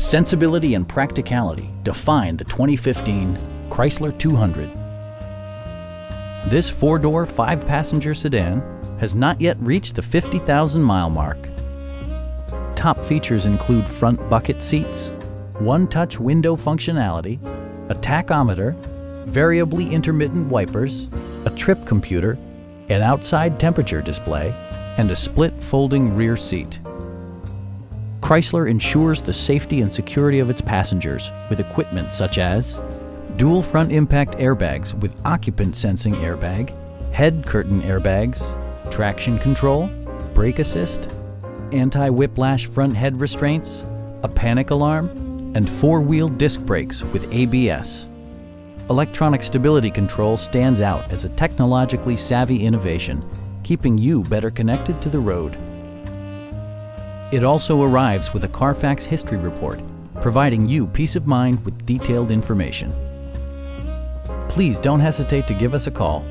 Sensibility and practicality define the 2015 Chrysler 200. This four-door, five-passenger sedan has not yet reached the 50,000 mile mark. Top features include front bucket seats, one-touch window functionality, a tachometer, variably intermittent wipers, a trip computer, an outside temperature display, and a split folding rear seat. Chrysler ensures the safety and security of its passengers with equipment such as dual front impact airbags with occupant sensing airbag, head curtain airbags, traction control, brake assist, anti-whiplash front head restraints, a panic alarm, and four-wheel disc brakes with ABS. Electronic stability control stands out as a technologically savvy innovation, keeping you better connected to the road. It also arrives with a Carfax history report, providing you peace of mind with detailed information. Please don't hesitate to give us a call